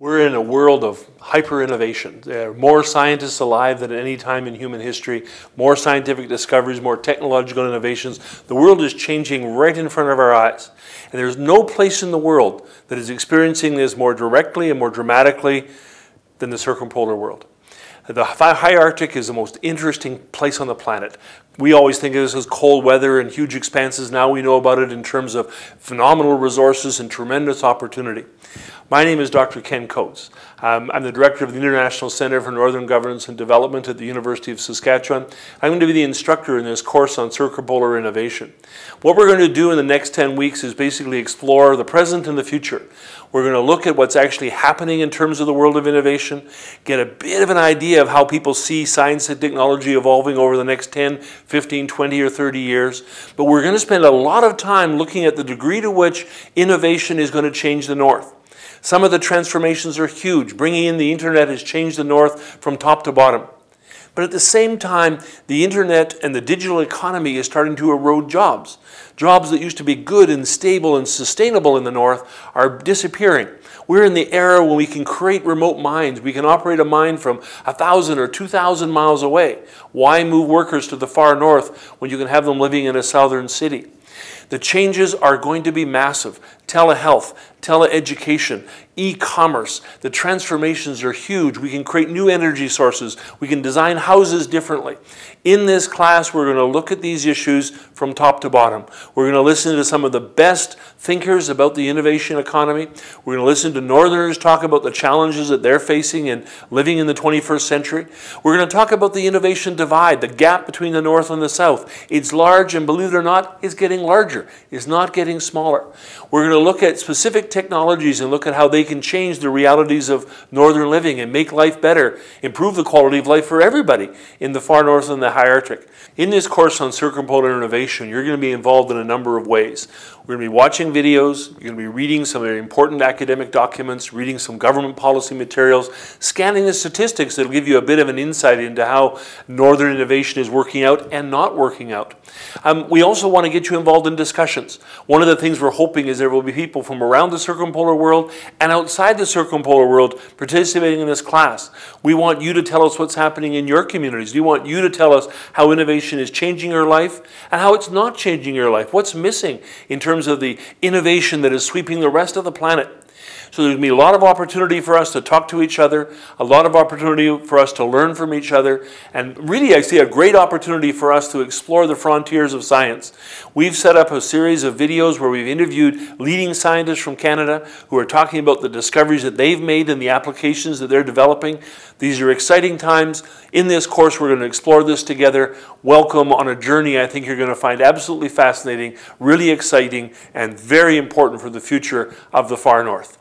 We're in a world of hyper innovation. There are more scientists alive than at any time in human history, more scientific discoveries, more technological innovations. The world is changing right in front of our eyes. And there's no place in the world that is experiencing this more directly and more dramatically than the circumpolar world. The high Arctic is the most interesting place on the planet. We always think of this as cold weather and huge expanses. Now we know about it in terms of phenomenal resources and tremendous opportunity. My name is Dr. Ken Coates. Um, I'm the director of the International Center for Northern Governance and Development at the University of Saskatchewan. I'm going to be the instructor in this course on circumpolar innovation. What we're going to do in the next 10 weeks is basically explore the present and the future. We're going to look at what's actually happening in terms of the world of innovation, get a bit of an idea of how people see science and technology evolving over the next 10, 15, 20, or 30 years. But we're going to spend a lot of time looking at the degree to which innovation is going to change the North. Some of the transformations are huge. Bringing in the internet has changed the North from top to bottom. But at the same time, the internet and the digital economy is starting to erode jobs. Jobs that used to be good and stable and sustainable in the North are disappearing. We're in the era when we can create remote mines. We can operate a mine from 1,000 or 2,000 miles away. Why move workers to the far north when you can have them living in a southern city? The changes are going to be massive. Telehealth, teleeducation, e-commerce. The transformations are huge. We can create new energy sources. We can design houses differently. In this class, we're going to look at these issues from top to bottom. We're going to listen to some of the best thinkers about the innovation economy. We're going to listen to Northerners talk about the challenges that they're facing in living in the 21st century. We're going to talk about the innovation divide, the gap between the North and the South. It's large, and believe it or not, it's getting larger. It's not getting smaller. We're going to look at specific technologies and look at how they can change the realities of northern living and make life better, improve the quality of life for everybody in the far north and the high Arctic. In this course on circumpolar innovation, you're going to be involved in a number of ways. We're going to be watching videos, you're going to be reading some important academic documents, reading some government policy materials, scanning the statistics that will give you a bit of an insight into how northern innovation is working out and not working out. Um, we also want to get you involved in discussions. One of the things we're hoping is there will be people from around the circumpolar world and outside the circumpolar world participating in this class. We want you to tell us what's happening in your communities. We want you to tell us how innovation is changing your life and how it's not changing your life. What's missing in terms of the innovation that is sweeping the rest of the planet. So there's going to be a lot of opportunity for us to talk to each other, a lot of opportunity for us to learn from each other, and really I see a great opportunity for us to explore the frontiers of science. We've set up a series of videos where we've interviewed leading scientists from Canada who are talking about the discoveries that they've made and the applications that they're developing. These are exciting times. In this course, we're going to explore this together. Welcome on a journey I think you're going to find absolutely fascinating, really exciting, and very important for the future of the far north.